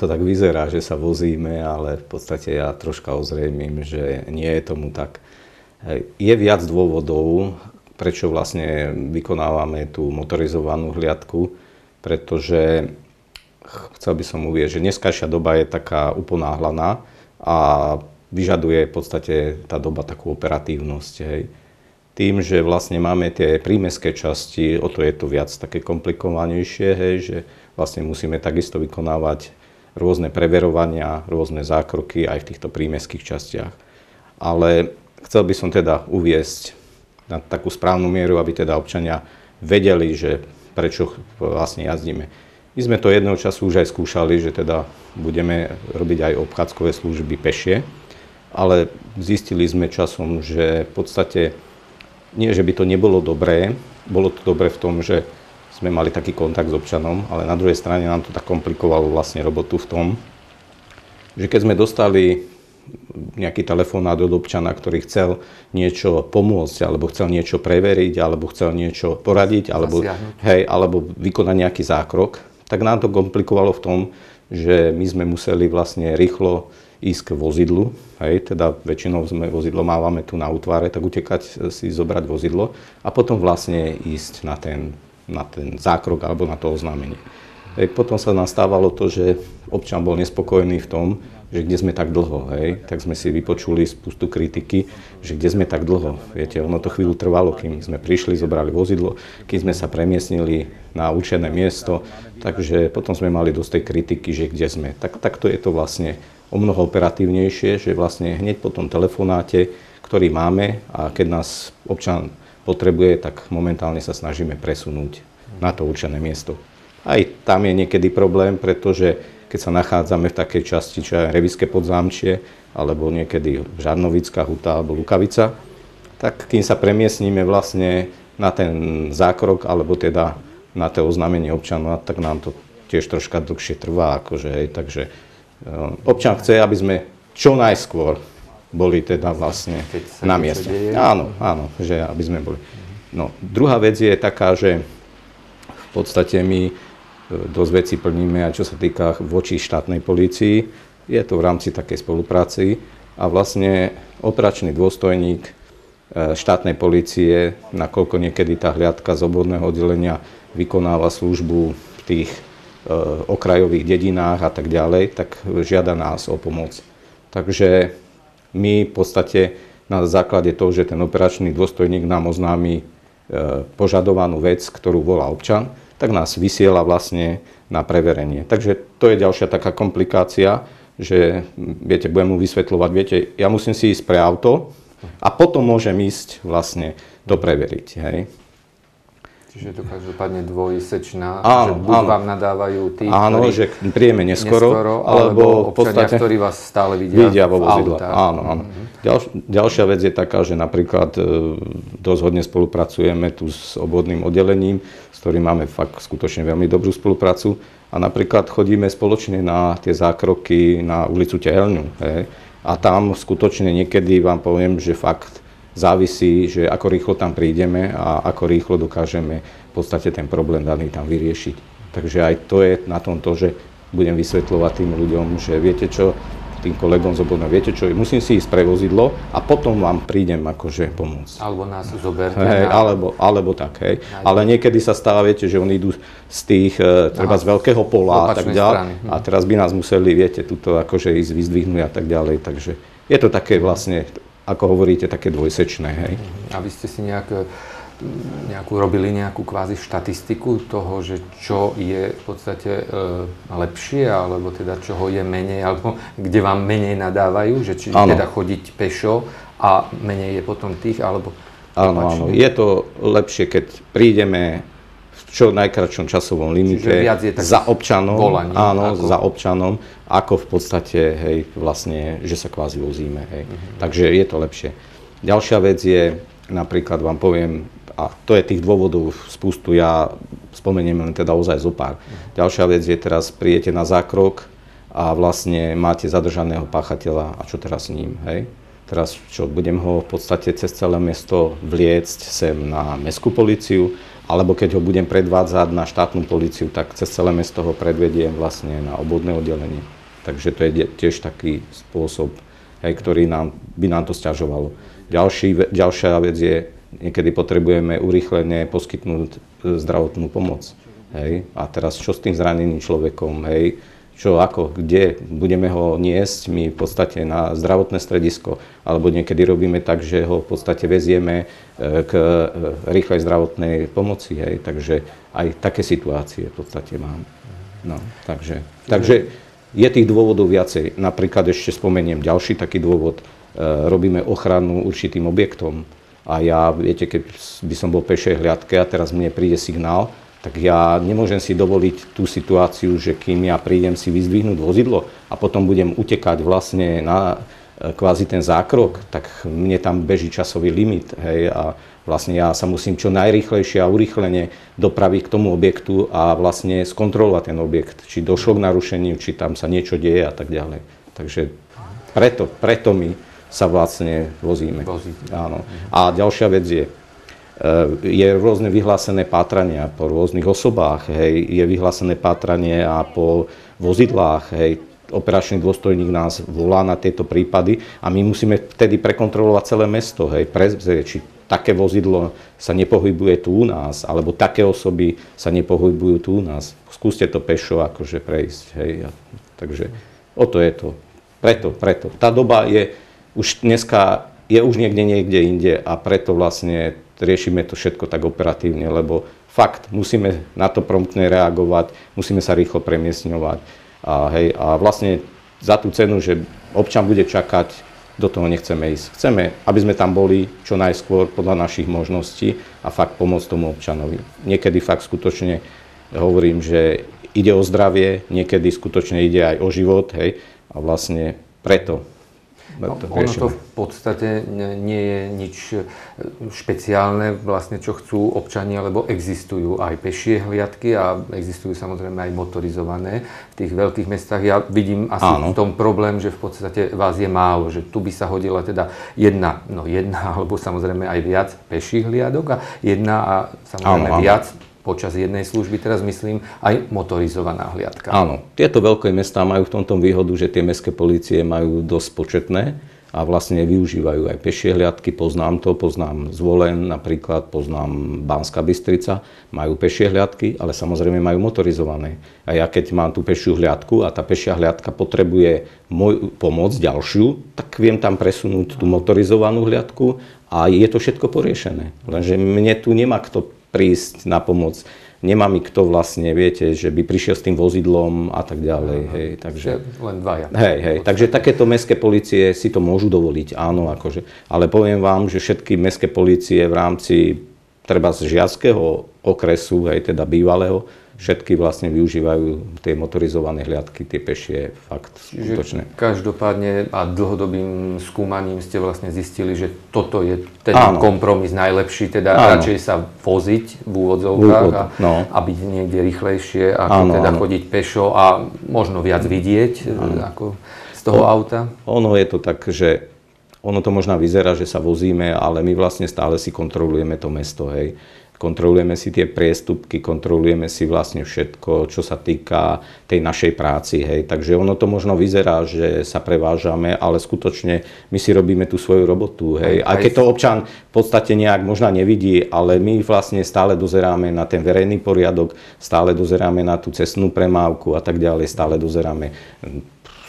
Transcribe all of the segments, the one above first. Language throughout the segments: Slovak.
To tak vyzerá, že sa vozíme, ale v podstate ja troška ozrejmím, že nie je tomu tak. Je viac dôvodov, prečo vlastne vykonávame tú motorizovanú hliadku, pretože chcel by som uvieť, že dneskajšia doba je taká uponáhlaná a vyžaduje v podstate tá doba takú operatívnosť. Hej. Tým, že vlastne máme tie prímeské časti, o to je to viac také komplikovanejšie, hej, že vlastne musíme takisto vykonávať rôzne preverovania, rôzne zákroky aj v týchto prímeských častiach. Ale chcel by som teda uviesť na takú správnu mieru, aby teda občania vedeli, že prečo vlastne jazdíme. My sme to jedného času už aj skúšali, že teda budeme robiť aj obchádzkové služby pešie, ale zistili sme časom, že v podstate nie, že by to nebolo dobré, bolo to dobré v tom, že sme mali taký kontakt s občanom, ale na druhej strane nám to tak komplikovalo vlastne robotu v tom, že keď sme dostali nejaký telefonát od občana, ktorý chcel niečo pomôcť, alebo chcel niečo preveriť, alebo chcel niečo poradiť, alebo, hej, alebo vykonať nejaký zákrok, tak nám to komplikovalo v tom, že my sme museli vlastne rýchlo ísť k vozidlu, hej, teda väčšinou sme vozidlo mávame tu na útvare, tak utekať si zobrať vozidlo a potom vlastne ísť na ten na ten zákrok alebo na to oznámenie. Hej, potom sa nastávalo to, že občan bol nespokojný v tom, že kde sme tak dlho, hej, tak sme si vypočuli spustu kritiky, že kde sme tak dlho. Viete, ono to chvíľu trvalo, kým sme prišli, zobrali vozidlo, kým sme sa premiestnili na určené miesto, takže potom sme mali dosť tej kritiky, že kde sme. Tak, takto je to vlastne o mnoho operatívnejšie, že vlastne hneď po tom telefonáte, ktorý máme a keď nás občan potrebuje, tak momentálne sa snažíme presunúť na to určené miesto. Aj tam je niekedy problém, pretože keď sa nachádzame v takej časti, čo je Reviské podzámčie, alebo niekedy Žarnovická huta alebo Lukavica, tak kým sa premiesníme vlastne na ten zákrok, alebo teda na to oznámenie občana, tak nám to tiež troška dlhšie trvá. Akože, takže e, občan chce, aby sme čo najskôr boli teda vlastne na mieste. Áno, áno, že aby sme boli. No, druhá vec je taká, že v podstate my e, dosť veci plníme aj čo sa týka voči štátnej polícii. Je to v rámci takej spolupráci a vlastne operačný dôstojník e, štátnej polície, nakoľko niekedy tá hliadka z obvodného oddelenia vykonáva službu v tých e, okrajových dedinách a tak ďalej, tak žiada nás o pomoc. Takže my v podstate na základe toho, že ten operačný dôstojník nám oznámi e, požadovanú vec, ktorú volá občan, tak nás vysiela vlastne na preverenie. Takže to je ďalšia taká komplikácia, že viete, budem mu vysvetľovať, viete, ja musím si ísť pre auto a potom môžem ísť vlastne to preveriť. Hej. Čiže to každopádne dvojsečná, áno, že buď áno. vám nadávajú tí, áno, ktorí že príjeme neskoro, neskoro alebo občania, v podstate, ktorí vás stále vidia, vidia vo vozidle. Áno, áno. Mm-hmm. Ďalš, ďalšia vec je taká, že napríklad e, dosť hodne spolupracujeme tu s obvodným oddelením, s ktorým máme fakt skutočne veľmi dobrú spoluprácu a napríklad chodíme spoločne na tie zákroky na ulicu Tehelňu. Hej. A tam skutočne niekedy vám poviem, že fakt závisí, že ako rýchlo tam prídeme a ako rýchlo dokážeme v podstate ten problém daný tam vyriešiť. Takže aj to je na tom to, že budem vysvetľovať tým ľuďom, že viete čo, tým kolegom z viete čo, musím si ísť pre vozidlo a potom vám prídem akože pomôcť. Alebo nás zoberte. Hej, na... alebo, alebo tak, hej. Na... Ale niekedy sa stáva, viete, že oni idú z tých, e, treba z veľkého pola a tak ďalej. A teraz by nás museli, viete, tuto akože ísť vyzdvihnúť a tak ďalej. Takže je to také vlastne ako hovoríte, také dvojsečné. Hej. A vy ste si nejak, nejakú, robili nejakú kvázi štatistiku toho, že čo je v podstate e, lepšie, alebo teda čoho je menej, alebo kde vám menej nadávajú, že či ano. teda chodiť pešo a menej je potom tých, alebo Áno, áno. Je to lepšie, keď prídeme čo najkračšom časovom limite za občanom, volaním, áno, ako... za občanom, ako v podstate, hej, vlastne, že sa kvázi vozíme, hej. Uh-huh. Takže je to lepšie. Ďalšia vec je, napríklad vám poviem, a to je tých dôvodov spustu, ja spomeniem len teda ozaj zo pár. Uh-huh. Ďalšia vec je teraz, prijete na zákrok a vlastne máte zadržaného páchateľa a čo teraz s ním, hej. Teraz čo, budem ho v podstate cez celé mesto vliecť sem na mestskú policiu, alebo keď ho budem predvádzať na štátnu policiu, tak cez celé mesto ho predvediem vlastne na obvodné oddelenie. Takže to je tiež taký spôsob, hej, ktorý nám, by nám to stiažovalo. Ďalší, ďalšia vec je, niekedy potrebujeme urýchlene poskytnúť e, zdravotnú pomoc. Hej. A teraz čo s tým zraneným človekom? Hej? Čo, ako, kde? Budeme ho niesť my v podstate na zdravotné stredisko, alebo niekedy robíme tak, že ho v podstate vezieme e, k e, rýchlej zdravotnej pomoci. Hej? Takže aj také situácie v podstate mám. No, takže, takže je tých dôvodov viacej. Napríklad ešte spomeniem ďalší taký dôvod. E, robíme ochranu určitým objektom. A ja, viete, keď by som bol pešej hliadke a teraz mne príde signál, tak ja nemôžem si dovoliť tú situáciu, že kým ja prídem si vyzdvihnúť vozidlo a potom budem utekať vlastne na e, kvázi ten zákrok, tak mne tam beží časový limit. Hej, a vlastne ja sa musím čo najrýchlejšie a urýchlene dopraviť k tomu objektu a vlastne skontrolovať ten objekt, či došlo k narušeniu, či tam sa niečo deje a tak ďalej. Takže preto, preto my sa vlastne vozíme. Vozíte. Áno. A ďalšia vec je, je rôzne vyhlásené pátrania po rôznych osobách, hej, je vyhlásené pátranie a po vozidlách, hej, operačný dôstojník nás volá na tieto prípady a my musíme vtedy prekontrolovať celé mesto, hej, prezrieť, či také vozidlo sa nepohybuje tu u nás, alebo také osoby sa nepohybujú tu u nás. Skúste to pešo akože prejsť, hej. Takže o to je to. Preto, preto. Tá doba je už dneska, je už niekde niekde inde a preto vlastne riešime to všetko tak operatívne, lebo fakt, musíme na to promptne reagovať, musíme sa rýchlo premiesňovať. A, hej, a vlastne za tú cenu, že občan bude čakať, do toho nechceme ísť. Chceme, aby sme tam boli čo najskôr podľa našich možností a fakt pomôcť tomu občanovi. Niekedy fakt skutočne hovorím, že ide o zdravie, niekedy skutočne ide aj o život, hej, a vlastne preto No, ono to v podstate nie je nič e, špeciálne, vlastne čo chcú občania, lebo existujú aj pešie hliadky a existujú samozrejme aj motorizované v tých veľkých mestách. Ja vidím asi Áno. v tom problém, že v podstate vás je málo, že tu by sa hodila teda jedna, no jedna, alebo samozrejme aj viac peších hliadok a jedna a samozrejme áno, viac počas jednej služby, teraz myslím, aj motorizovaná hliadka. Áno, tieto veľké mestá majú v tomto výhodu, že tie mestské policie majú dosť početné a vlastne využívajú aj pešie hliadky, poznám to, poznám Zvolen napríklad, poznám Banská Bystrica, majú pešie hliadky, ale samozrejme majú motorizované. A ja keď mám tú pešiu hliadku a tá pešia hliadka potrebuje moju pomoc ďalšiu, tak viem tam presunúť tú motorizovanú hliadku a je to všetko poriešené. Lenže mne tu nemá kto prísť na pomoc. Nemá mi kto vlastne, viete, že by prišiel s tým vozidlom a tak ďalej. Hej, takže, len dvaja. Hej, hej, takže takéto mestské policie si to môžu dovoliť, áno, akože. Ale poviem vám, že všetky mestské policie v rámci treba z žiackého okresu, hej, teda bývalého, všetky vlastne využívajú tie motorizované hliadky, tie pešie, fakt skutočné. Čiže každopádne a dlhodobým skúmaním ste vlastne zistili, že toto je ten Áno. kompromis najlepší, teda Áno. radšej sa voziť v úvodzovkách a, no. a byť niekde rýchlejšie, ako Áno, teda áno. chodiť pešo a možno viac vidieť Áno. ako z toho o, auta. Ono je to tak, že ono to možno vyzerá, že sa vozíme, ale my vlastne stále si kontrolujeme to mesto, hej kontrolujeme si tie priestupky, kontrolujeme si vlastne všetko, čo sa týka tej našej práci. Hej. Takže ono to možno vyzerá, že sa prevážame, ale skutočne my si robíme tú svoju robotu. Hej. A keď to občan v podstate nejak možno nevidí, ale my vlastne stále dozeráme na ten verejný poriadok, stále dozeráme na tú cestnú premávku a tak ďalej, stále dozeráme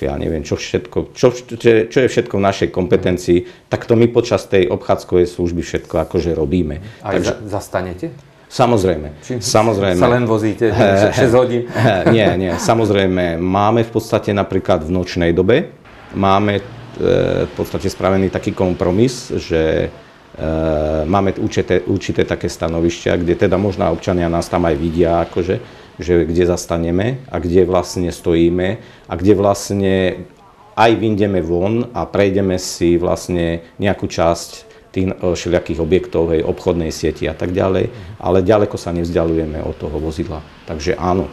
ja neviem, čo, všetko, čo, čo, čo je všetko v našej kompetencii, tak to my počas tej obchádzkovej služby všetko akože robíme. A Takže, zastanete? Samozrejme. Či samozrejme. sa len vozíte 6 hodín? Nie, nie. Samozrejme. Máme v podstate napríklad v nočnej dobe, máme e, v podstate spravený taký kompromis, že e, máme určité, určité také stanovišťa, kde teda možná občania nás tam aj vidia, akože, že kde zastaneme a kde vlastne stojíme a kde vlastne aj vyjdeme von a prejdeme si vlastne nejakú časť tých všelijakých objektov, hej, obchodnej sieti a tak ďalej, ale ďaleko sa nevzdialujeme od toho vozidla. Takže áno,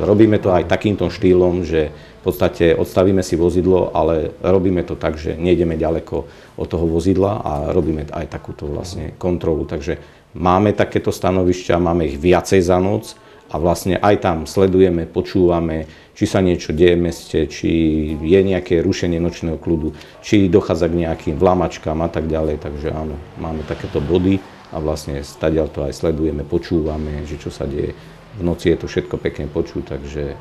robíme to aj takýmto štýlom, že v podstate odstavíme si vozidlo, ale robíme to tak, že nejdeme ďaleko od toho vozidla a robíme aj takúto vlastne kontrolu. Takže máme takéto stanovišťa, máme ich viacej za noc a vlastne aj tam sledujeme, počúvame, či sa niečo deje v meste, či je nejaké rušenie nočného kľudu, či dochádza k nejakým vlamačkám a tak ďalej. Takže áno, máme takéto body a vlastne stadiaľ to aj sledujeme, počúvame, že čo sa deje. V noci je to všetko pekne počuť, takže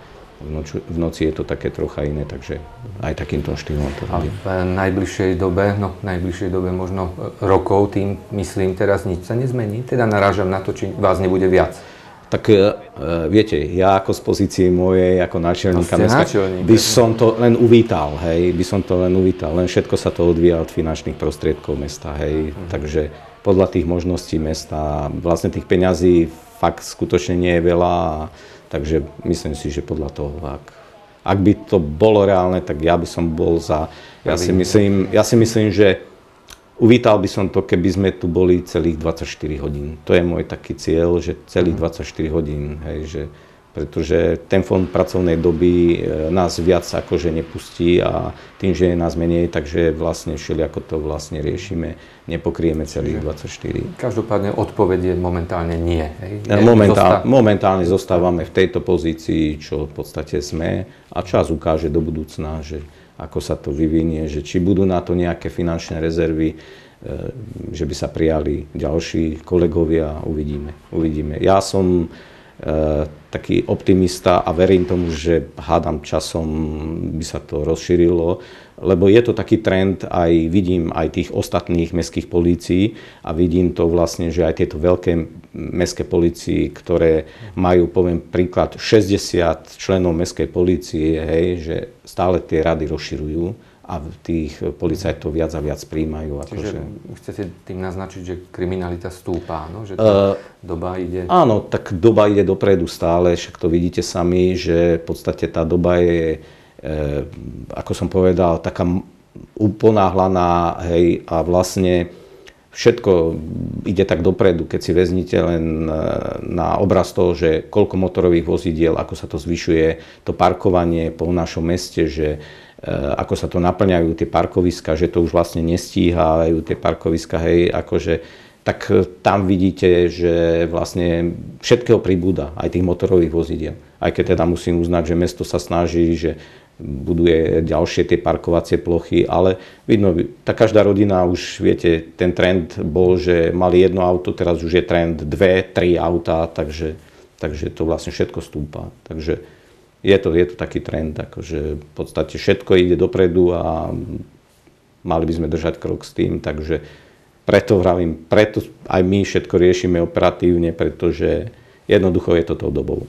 v, noči, v noci je to také trocha iné, takže aj takýmto štýlom to robím. V najbližšej dobe, no v najbližšej dobe možno rokov, tým myslím teraz nič sa nezmení? Teda narážam na to, či vás nebude viac. Tak uh, viete, ja ako z pozície mojej, ako náčelníka mesta, by som to len uvítal, hej, by som to len uvítal, len všetko sa to odvíja od finančných prostriedkov mesta, hej, uh-huh. takže podľa tých možností mesta, vlastne tých peňazí fakt skutočne nie je veľa, takže myslím si, že podľa toho, ak, ak by to bolo reálne, tak ja by som bol za, ja si myslím, ja si myslím že Uvítal by som to, keby sme tu boli celých 24 hodín. To je môj taký cieľ, že celých 24 mhm. hodín, hej, že, pretože ten fond pracovnej doby e, nás viac akože nepustí a tým, že je nás menej, takže vlastne ako to vlastne riešime, nepokrieme celých 24. Každopádne odpoveď je momentálne nie. Hej? E, Momentál, momentálne zostávame v tejto pozícii, čo v podstate sme a čas ukáže do budúcna, že ako sa to vyvinie, že či budú na to nejaké finančné rezervy, e, že by sa prijali ďalší kolegovia, uvidíme. uvidíme. Ja som taký optimista a verím tomu, že hádam časom by sa to rozšírilo lebo je to taký trend, aj vidím aj tých ostatných mestských polícií a vidím to vlastne, že aj tieto veľké mestské polícii, ktoré majú, poviem príklad, 60 členov mestskej polície, hej, že stále tie rady rozširujú a tých policajtov viac a viac príjmajú. Čiže že... chcete tým naznačiť, že kriminalita stúpa, no? že tá uh, doba ide... Áno, tak doba ide dopredu stále, však to vidíte sami, že v podstate tá doba je Eh, ako som povedal, taká uponáhlaná, hej, a vlastne všetko ide tak dopredu, keď si veznite len eh, na obraz toho, že koľko motorových vozidiel, ako sa to zvyšuje, to parkovanie po našom meste, že eh, ako sa to naplňajú tie parkoviska, že to už vlastne nestíhajú tie parkoviska, hej, akože tak tam vidíte, že vlastne všetkého pribúda, aj tých motorových vozidiel. Aj keď teda musím uznať, že mesto sa snaží, že buduje ďalšie tie parkovacie plochy, ale vidno, tá každá rodina už, viete, ten trend bol, že mali jedno auto, teraz už je trend dve, tri auta, takže, takže to vlastne všetko stúpa. Takže je to, je to taký trend, akože v podstate všetko ide dopredu a mali by sme držať krok s tým, takže preto vravím, preto aj my všetko riešime operatívne, pretože jednoducho je to tou dobou.